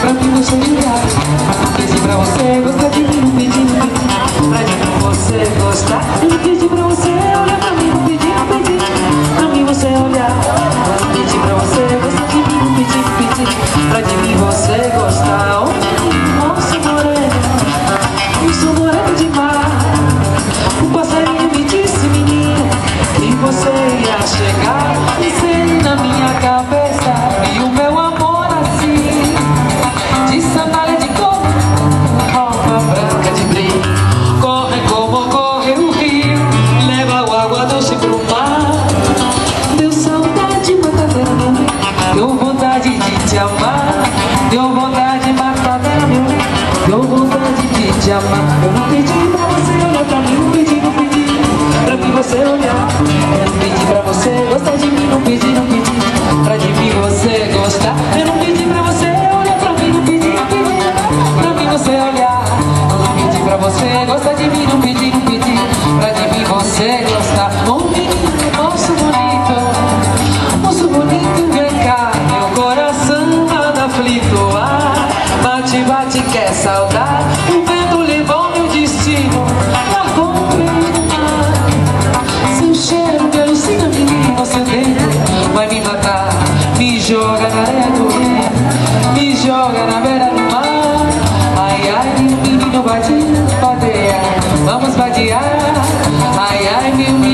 Pra que você ligar, pensei pra você, você é te amar Eu não pedi pra você olhar pra mim Não pedi, não pedi pra mim você olhar Eu não pedi pra você gostar de mim Não pedi, não pedi. Pra de mim você gostar Eu não pedi pra você olhar. Pra mim Não pedi, não pedi. Pra mim você olhar Eu não pedi pra você gostar de mim Não pedi, não pedi. Pra de mim você gostar. Um menino, moço bonito Moço bonito, vem cá Meu coração anda aflito Ah, bate, bate, quer saudar? Vamos vadiar, ai ai meu